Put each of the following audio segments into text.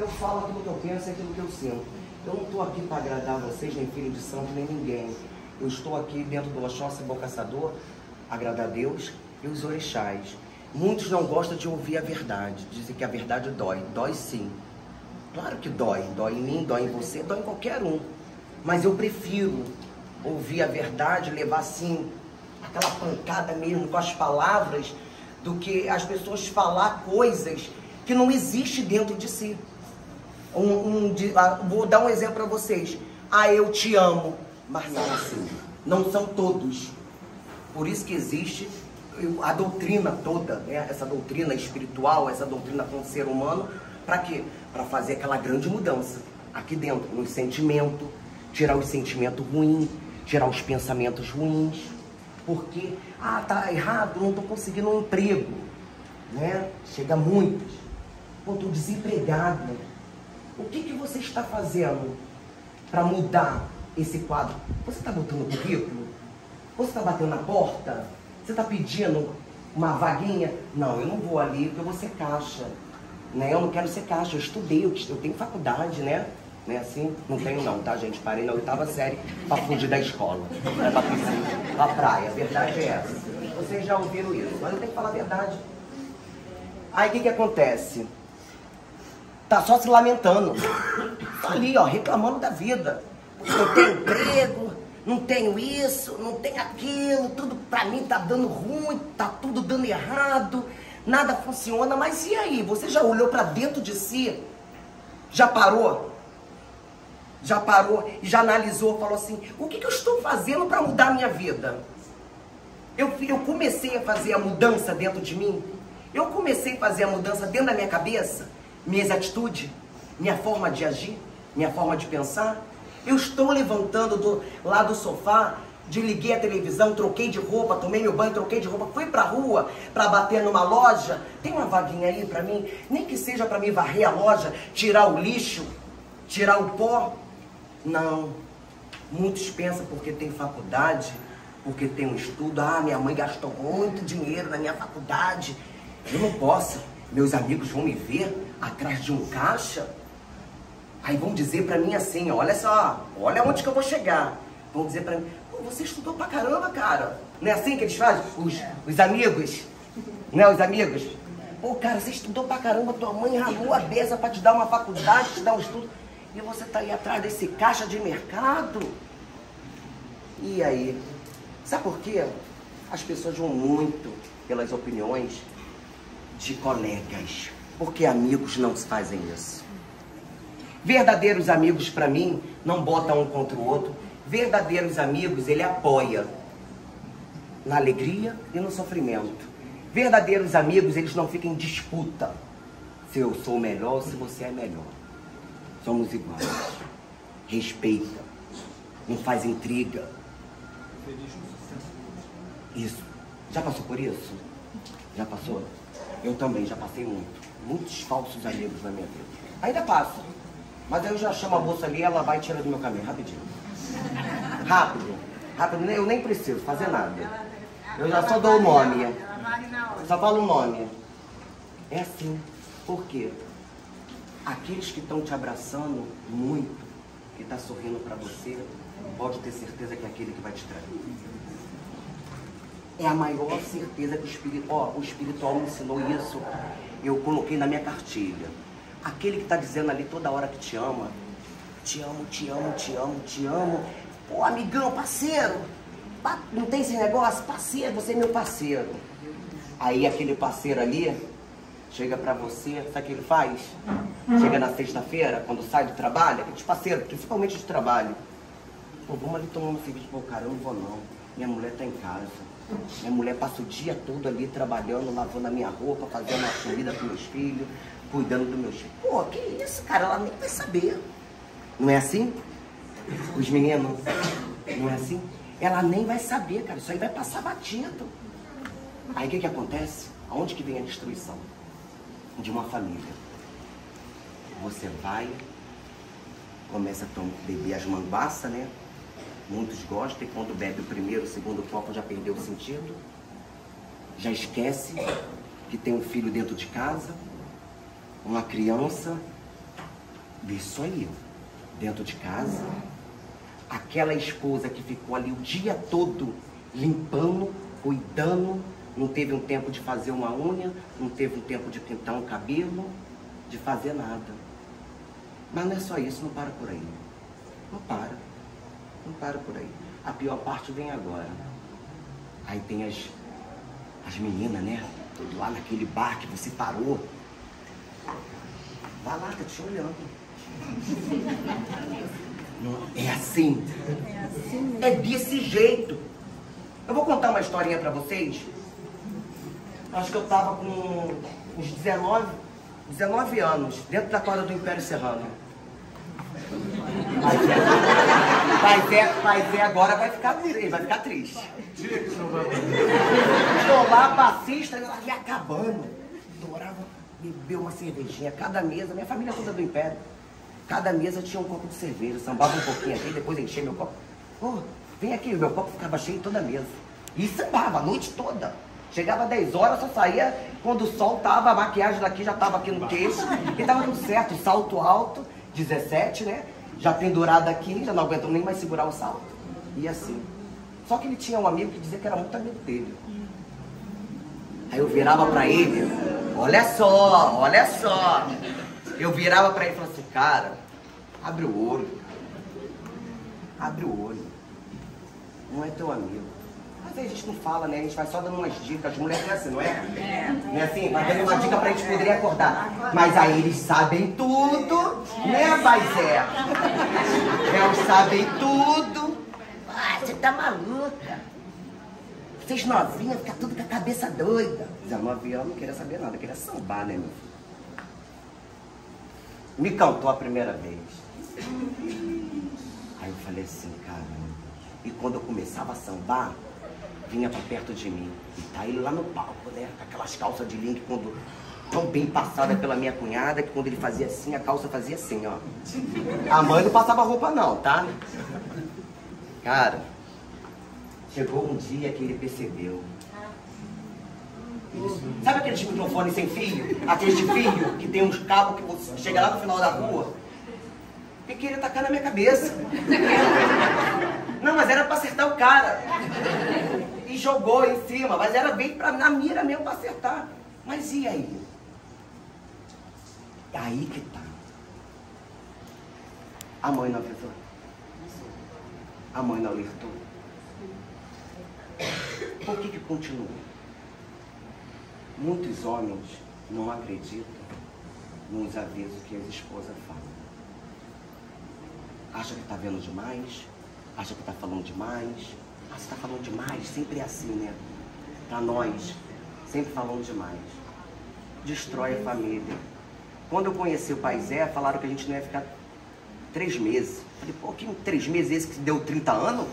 Eu falo aquilo que eu penso e aquilo que eu sinto. Eu não estou aqui para agradar vocês, nem filho de santo, nem ninguém. Eu estou aqui dentro do Oxóssi Bom Caçador, agradar a Deus e os orixás. Muitos não gostam de ouvir a verdade. Dizem que a verdade dói. Dói sim. Claro que dói. Dói em mim, dói em você, dói em qualquer um. Mas eu prefiro ouvir a verdade, levar assim aquela pancada mesmo com as palavras, do que as pessoas falar coisas que não existem dentro de si. Um, um, ah, vou dar um exemplo para vocês. Ah, eu te amo. Mas não é assim. Não são todos. Por isso que existe a doutrina toda, né? essa doutrina espiritual, essa doutrina com o ser humano, para quê? Para fazer aquela grande mudança aqui dentro, no sentimento, tirar os sentimentos ruins, tirar os pensamentos ruins. Porque, ah, tá errado, não estou conseguindo um emprego. Né? Chega muitos. Pô, estou desempregado. O que, que você está fazendo para mudar esse quadro? Você está botando currículo? Você está batendo na porta? Você está pedindo uma vaguinha? Não, eu não vou ali porque eu vou ser caixa. Né? Eu não quero ser caixa, eu estudei, eu, tenho faculdade, né? Não é assim? Não tenho não, tá, gente? Parei na oitava série para fugir da escola. É pra piscina, pra praia. A verdade é essa. Vocês já ouviram isso, mas eu tenho que falar a verdade. Aí o que que acontece? Tá só se lamentando. Tá ali, ó, reclamando da vida. Não tenho emprego, não tenho isso, não tenho aquilo, tudo pra mim tá dando ruim, tá tudo dando errado, nada funciona. Mas e aí? Você já olhou para dentro de si? Já parou? Já parou e já analisou, falou assim: o que, que eu estou fazendo para mudar a minha vida? Eu, eu comecei a fazer a mudança dentro de mim? Eu comecei a fazer a mudança dentro da minha cabeça? Minhas atitudes? Minha forma de agir? Minha forma de pensar? Eu estou levantando do, lá do sofá, desliguei a televisão, troquei de roupa, tomei meu banho, troquei de roupa, fui pra rua para bater numa loja. Tem uma vaguinha aí para mim, nem que seja para me varrer a loja, tirar o lixo, tirar o pó. Não. Muitos pensam porque tem faculdade, porque tem um estudo, ah, minha mãe gastou muito dinheiro na minha faculdade. Eu não posso. Meus amigos vão me ver atrás de um caixa Aí vão dizer pra mim assim, olha só, olha onde que eu vou chegar. Vão dizer pra mim, você estudou pra caramba, cara. Não é assim que eles fazem? Os, os amigos, né, os amigos. Pô, cara, você estudou pra caramba, tua mãe ralou a beça pra te dar uma faculdade, te dar um estudo. E você tá aí atrás desse caixa de mercado? E aí? Sabe por quê? As pessoas vão muito pelas opiniões de colegas. Porque amigos não fazem isso. Verdadeiros amigos para mim não botam um contra o outro. Verdadeiros amigos ele apoia na alegria e no sofrimento. Verdadeiros amigos eles não ficam em disputa se eu sou melhor ou se você é melhor. Somos iguais. Respeita. Não faz intriga. Isso. Já passou por isso? Já passou? Eu também já passei muito. Muitos falsos amigos na minha vida. Ainda passo. Mas aí eu já chamo a moça ali, ela vai e tira do meu caminho, rapidinho. Rápido. Rápido, eu nem preciso fazer nada. Eu já só dou o nome. Só falo o nome. É assim. Por quê? Aqueles que estão te abraçando muito, que está sorrindo para você, pode ter certeza que é aquele que vai te trair. É a maior certeza que o espiritual, o espiritual me ensinou isso. Eu coloquei na minha cartilha. Aquele que está dizendo ali toda hora que te ama, te amo, te amo, te amo, te amo. Pô, amigão, parceiro, não tem esse negócio? Parceiro, você é meu parceiro. Aí aquele parceiro ali chega pra você, sabe o que ele faz? Chega na sexta-feira, quando sai do trabalho, aqueles parceiros, principalmente de trabalho. Pô, vamos ali tomar uma cerveja. Pô, cara, eu não vou não. Minha mulher tá em casa. Minha mulher passa o dia todo ali trabalhando, lavando a minha roupa, fazendo a comida para meus filhos, cuidando dos meus filhos. Pô, que isso, cara? Ela nem vai saber. Não é assim? Os meninos, não é assim? Ela nem vai saber, cara. Isso aí vai passar batido. Aí o que, que acontece? Aonde que vem a destruição? De uma família. Você vai, começa a beber as manguaças, né? Muitos gostam e quando bebe o primeiro, o segundo copo já perdeu o sentido. Já esquece que tem um filho dentro de casa uma criança Isso aí, dentro de casa. Aquela esposa que ficou ali o dia todo limpando, cuidando, não teve um tempo de fazer uma unha, não teve um tempo de pintar um cabelo, de fazer nada. Mas não é só isso, não para por aí. Não para. Não para por aí. A pior parte vem agora. Aí tem as, as meninas, né? Lá naquele bar que você parou. Vai lá, tá te olhando. Não, é assim. É. É desse jeito. Eu vou contar uma historinha pra vocês. Acho que eu tava com uns 19, 19 anos, dentro da quadra do Império Serrano. É, mas é, mas é agora vai ficar, tri- vai ficar triste. Estou lá, passista, eu ali acabando. Adorava beber uma cervejinha. Cada mesa, minha família toda do Império. Cada mesa tinha um copo de cerveja. Sambava um pouquinho aqui, depois enchia meu copo. Pô, vem aqui, meu copo ficava cheio toda a mesa. E sambava a noite toda. Chegava 10 horas, só saía quando o sol tava, a maquiagem daqui já tava aqui no queixo. E tava tudo certo, salto alto, 17, né? Já pendurado aqui, já não aguentou nem mais segurar o salto. E assim. Só que ele tinha um amigo que dizia que era muito amigo dele. Aí eu virava pra ele, olha só, olha só. Eu virava pra ele e falava assim, cara, abre o olho. Abre o olho. Não é teu amigo. A gente não fala, né? A gente vai só dando umas dicas. As mulheres não é assim, não é? Não é assim? Vai dando uma dica pra gente poder acordar. Mas aí eles sabem tudo, né, Baizé? Eles sabem tudo. Ah, você tá maluca. Vocês novinhas ficam tudo com a cabeça doida. 19 anos não queria saber nada, queria sambar, né, meu filho? Me cantou a primeira vez. Aí eu falei assim, caramba. E quando eu começava a sambar, vinha pra perto de mim. E tá ele lá no palco, né? Com aquelas calças de linho que quando tão bem passada pela minha cunhada, que quando ele fazia assim, a calça fazia assim, ó. A mãe não passava roupa não, tá? Cara, chegou um dia que ele percebeu. Sabe aqueles microfones sem fio? Aqueles de fio que tem uns cabos que você chega lá no final da rua? E queria tacar na minha cabeça. Não, mas era pra acertar o cara. E jogou em cima, mas era bem pra, na mira mesmo pra acertar. Mas e aí? Aí que tá. A mãe não avisou. A mãe não alertou. Por que que continuou? Muitos homens não acreditam nos avisos que as esposas fazem. Acha que está vendo demais, acha que está falando demais. Ah, você está falando demais, sempre é assim, né? Para nós, sempre falando demais. Destrói a família. Quando eu conheci o Pai Zé, falaram que a gente não ia ficar três meses. Falei, pô, que três meses esse que deu 30 anos?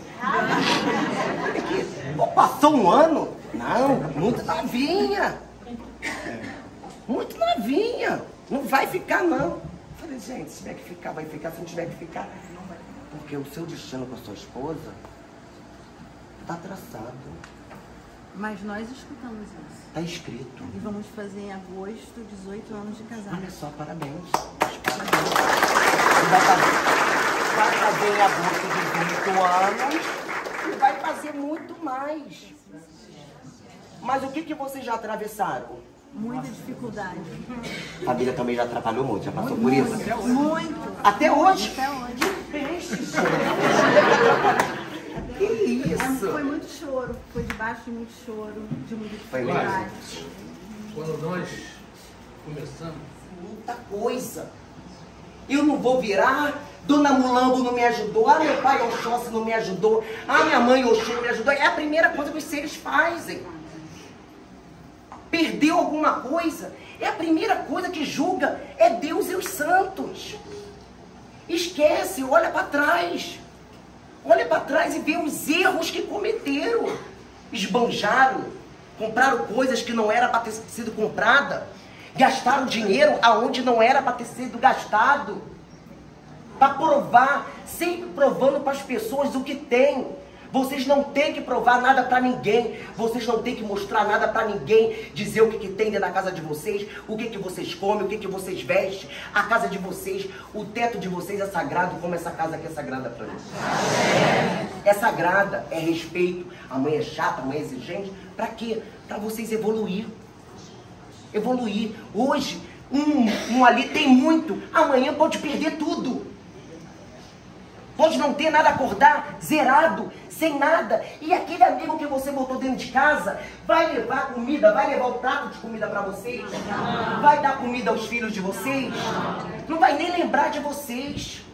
Pô, passou um ano? Não, muito novinha. Muito novinha. Não vai ficar, não. Falei, gente, se tiver que ficar, vai ficar. Se não tiver que ficar. Porque o seu destino com a sua esposa está traçado. Mas nós escutamos isso. Está escrito. E vamos fazer em agosto 18 anos de casado. Olha só, parabéns. Parabéns. Vai fazer, vai fazer em agosto 18 anos e vai fazer muito mais. Mas o que, que vocês já atravessaram? Muita dificuldade. A família também já atrapalhou muito, já passou por isso? Muito. Até hoje? Até hoje. Peixe, Que isso? Foi muito choro. Foi debaixo de muito choro, de muita Foi dificuldade. Quando nós começamos, Muita coisa. Eu não vou virar. Dona Mulambo não me ajudou. Ah, meu pai Oxóssi não me ajudou. Ah, minha mãe Oxô não me ajudou. É a primeira coisa que os seres fazem. Perdeu alguma coisa? É a primeira coisa que julga. É Deus e os santos. Esquece, olha para trás. Olha para trás e vê os erros que cometeram. Esbanjaram, compraram coisas que não era para ter sido comprada, gastaram dinheiro aonde não era para ter sido gastado. Para provar, sempre provando para as pessoas o que tem. Vocês não têm que provar nada para ninguém. Vocês não têm que mostrar nada para ninguém. Dizer o que, que tem dentro da casa de vocês, o que, que vocês comem, o que, que vocês vestem. A casa de vocês, o teto de vocês é sagrado, como essa casa aqui é sagrada para mim. É sagrada, é respeito. A mãe é chata, a mãe é exigente. Para quê? Para vocês evoluir. Evoluir. Hoje, um, um ali tem muito, amanhã pode perder tudo. Pode não ter nada, acordar zerado, sem nada. E aquele amigo que você botou dentro de casa vai levar comida, vai levar o prato de comida para vocês, vai dar comida aos filhos de vocês, não vai nem lembrar de vocês.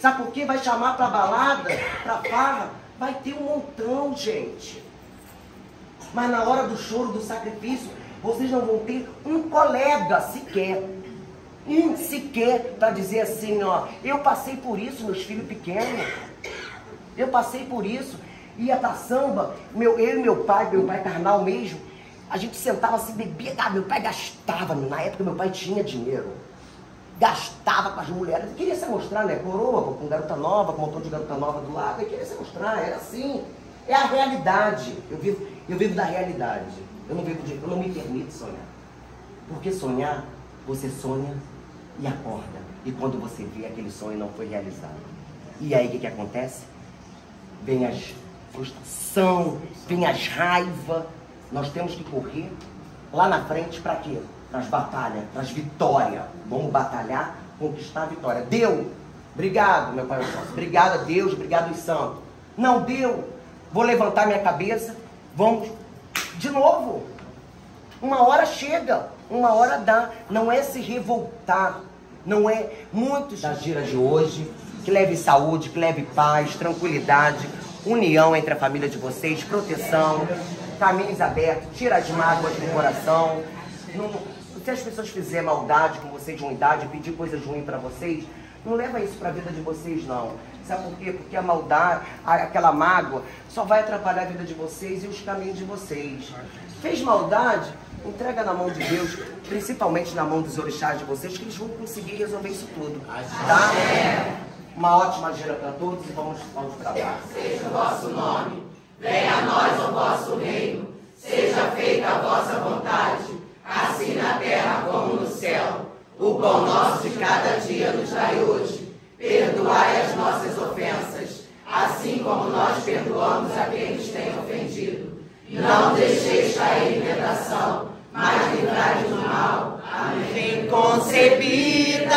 Sabe por quê? Vai chamar para balada, para farra, vai ter um montão, gente. Mas na hora do choro, do sacrifício, vocês não vão ter um colega sequer um sequer para dizer assim, ó, eu passei por isso, meus filhos pequenos. Eu passei por isso. Ia pra samba, meu, eu e meu pai, meu pai carnal mesmo, a gente sentava assim, bebia, tá, meu pai gastava, na época meu pai tinha dinheiro. Gastava com as mulheres, queria se mostrar, né? Coroa, com garota nova, com montão de garota nova do lado, queria se mostrar, era assim. É a realidade. Eu vivo, eu vivo da realidade. Eu não vivo de, eu não me permito sonhar. Porque sonhar, você sonha e acorda. E quando você vê aquele sonho não foi realizado. E aí o que, que acontece? Vem as frustração, vem as raiva. Nós temos que correr lá na frente para quê? Para as batalhas, para as vitórias. Vamos batalhar, conquistar a vitória. Deu! Obrigado, meu Pai Obrigado a Deus, obrigado, Santo. Não deu. Vou levantar minha cabeça. Vamos de novo. Uma hora chega, uma hora dá. Não é se revoltar, não é muitos das dias de hoje que leve saúde, que leve paz, tranquilidade, união entre a família de vocês, proteção, caminhos abertos, tira as mágoas do coração. Não, se as pessoas fizerem maldade com vocês, ruindade, pedir coisas ruins para vocês, não leva isso para a vida de vocês, não. Sabe por quê? Porque a maldade, aquela mágoa, só vai atrapalhar a vida de vocês e os caminhos de vocês. Fez maldade? Entrega na mão de Deus, principalmente na mão dos orixás de vocês, que eles vão conseguir resolver isso tudo. Tá? Uma ótima gira para todos e vamos, vamos trabalhar. Seja o vosso nome, venha a nós o vosso reino, seja feita a vossa vontade, assim na terra como no céu. O pão nosso de cada dia nos dai hoje. Perdoai as nossas ofensas, assim como nós perdoamos a quem nos tem ofendido. Não deixeis cair em tentação, mas livrai do mal. Amém. Concebida.